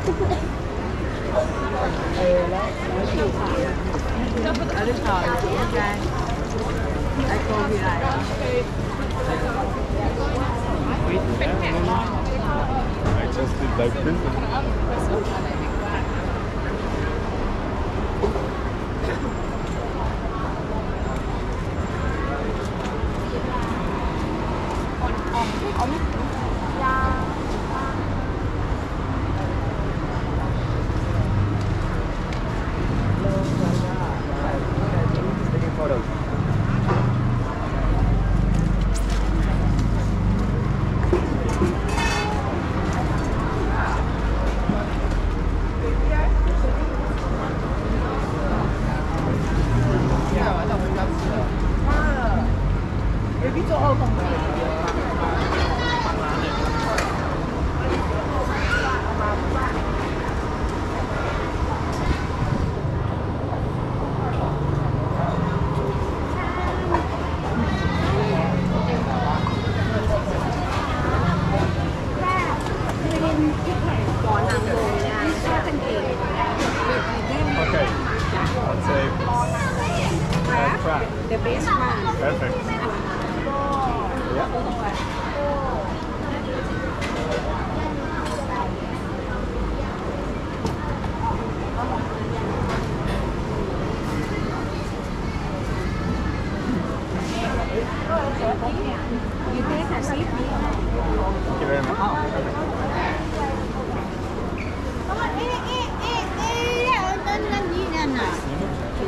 Dapat ada tahu kan? Aku bilang. I just did like this. Ông, ông. 不同的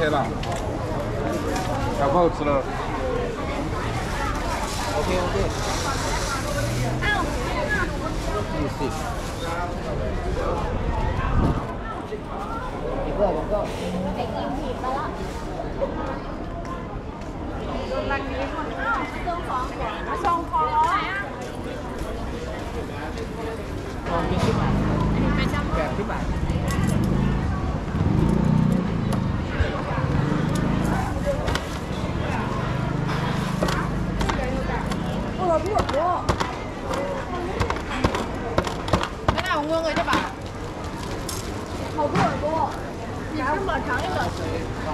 太不好吃了。OK OK。谢谢。一个一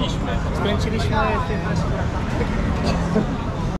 Skręciliśmy. Skręciliśmy tym